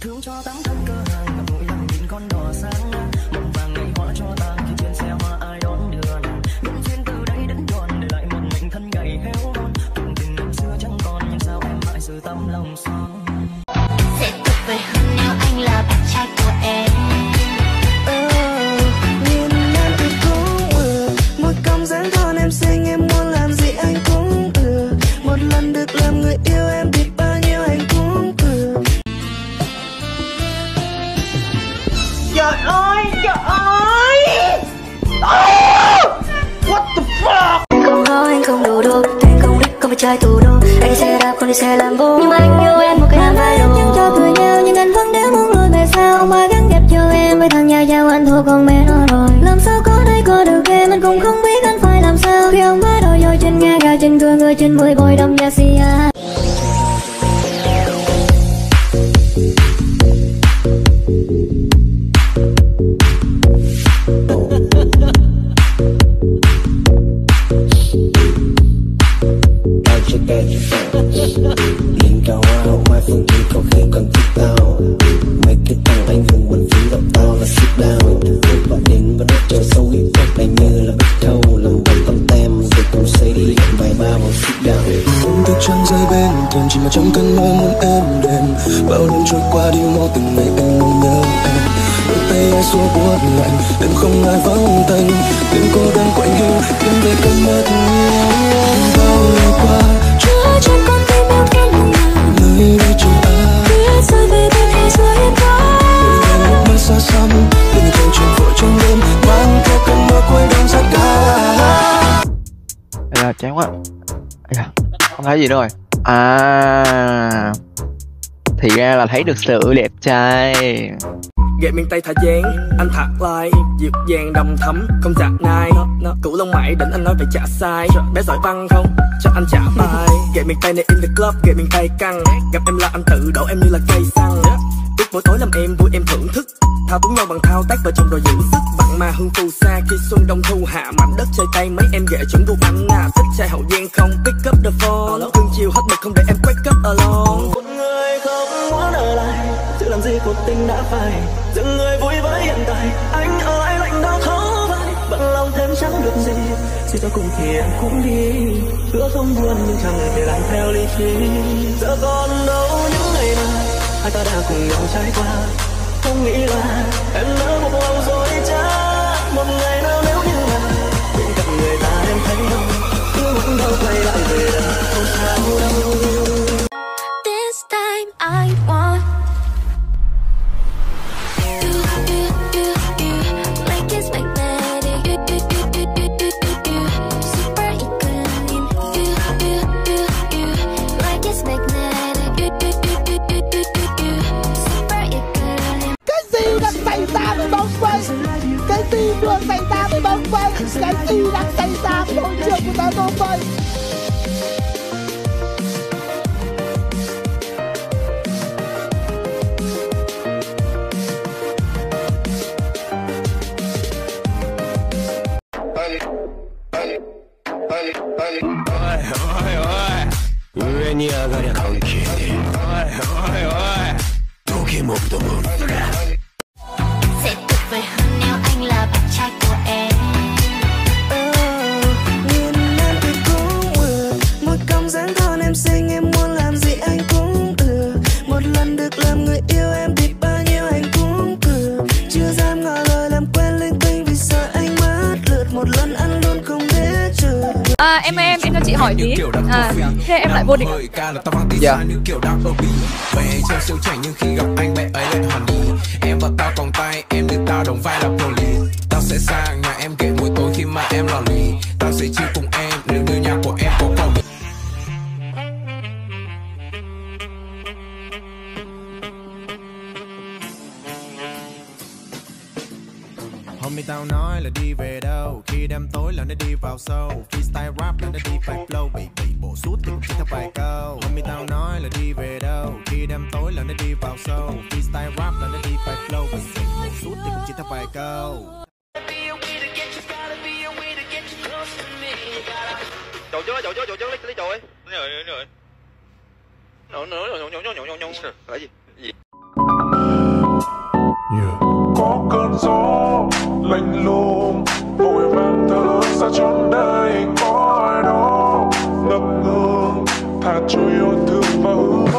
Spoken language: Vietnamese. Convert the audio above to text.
thương cho tấm thân cơ hàng ngập ngụy lòng nhìn con đò sáng ngang. Mộng vàng ngày hoa cho tàn khi trên xe hoa ai đón đưa nàng. Nhân duyên từ đây đến giòn để lại một mình thân gầy héo hon. Cùng tình năm xưa chẳng còn, nhưng sao em mãi giữ tấm lòng son trời ơi trời ơi. Oh! what the fuck? Anh không có anh không đủ đô anh không đức không phải trai thủ đô anh sẽ đạp không đi xe làm bố. Nhưng mà anh yêu em một cái làm vai đồ nhưng cho tuổi nhau nhưng anh vẫn đã muốn lùi về sau mà gắn ghép cho em với thằng nhà giàu anh thua con mẹ nó rồi. Làm sao có đây có được em? Anh cũng không biết anh phải làm sao. Khi ông bắt đầu rồi trên nghe gà trên cửa người trên mười bồi đông gia si trăng rơi bên thềm chỉ mà trong cơn mơ muốn êm đềm. Bao đêm trôi qua đi mau từng ngày anh mong nhớ em. Đôi tay ai xua buốt lạnh đêm không ai vắng tanh đêm cô đơn anh yêu đêm về cơn mơ thương yêu bao ngày qua Chúa cho con tim yêu thương nồng nàn nơi đây chưa ai Biết rồi về bên hay rồi em có. Về một mơ xa xăm đừng câu chuyện vội trong đêm. Mang theo cơn mơ cuối đông rất cao Ây da, chán quá. Ây da, không thấy gì nữa rồi. À Thì ra là thấy được sự đẹp trai. Gậy miền Tây thả dáng, anh thạc lai Dịu dàng đồng thấm, không chạc nai Cũ lông mãi đỉnh anh nói về chả sai. Bé giỏi văn không, cho anh trả bài. Gậy miền Tây này in the club, gậy miền Tây căng. Gặp em là anh tự đổ em như là cây xăng. Biết mỗi tối làm em vui em thưởng thức. Thao túng nhau bằng thao tác vào trong rồi giữ sức Bạn mà hương phù sa khi xuân đông thu hạ mảnh đất chơi tay mấy em ghệ chuẩn gu anh à Thích trai hậu giang không pick up the phone. Cương chiều hết mực không để em wake up alone. Một người không muốn ở lại Sự làm gì cuộc tình đã phai. Dừng người vui với hiện tại Anh ở lại lạnh đau thấu vai Bận lòng thêm chẳng được gì Suy cho cùng thì em cũng đi. Hứa không buồn nhưng chẳng thể làm theo lý trí. Giờ còn đâu những ngày mà Hai ta đã cùng nhau trải qua không nghĩ là em lỡ một lòng rồi chắc Một ngày nào nếu như là Bên cạnh người ta em thấy đâu, Cứ muốn đâu quay lại về đâu Không sao đâu. This time I want cái gì vừa xảy ra với bóng quay cái gì đang xảy ra với đội trưởng của ta bóng quay Sẽ hỏi tí. à thế em lại vô địch? Dạ. Về trên siêu chảnh nhưng khi gặp anh bé ấy lại hoàn đi Em và tao còng tay, em như tao đồng vai là police. Tao sẽ sang nhà em kể mỗi tối khi mà em lò lì Homie tao nói là đi về đâu? Khi đêm tối là nó đi vào sâu. Freestyle rap là nó đi phải flow bị bổ sút thì cũng chỉ theo vài câu. Homie tao nói là đi về đâu? Khi đêm tối là nó đi vào sâu. Freestyle rap là nó đi phải flow bị bổ sút thì cũng chỉ theo vài câu. Chậu trước, chậu trước, chậu trước, lấy, lấy chậu ấy. Rồi, rồi, rồi Nữa, nữa, nhổ, nhổ, nhổ, nhổ, nhổ, nhổ Là gì? Gì? có cơn gió lạnh lùng vội vàng thở ra trốn đây, có ai đó ngập ngừng. Thả trôi yêu thương vào hư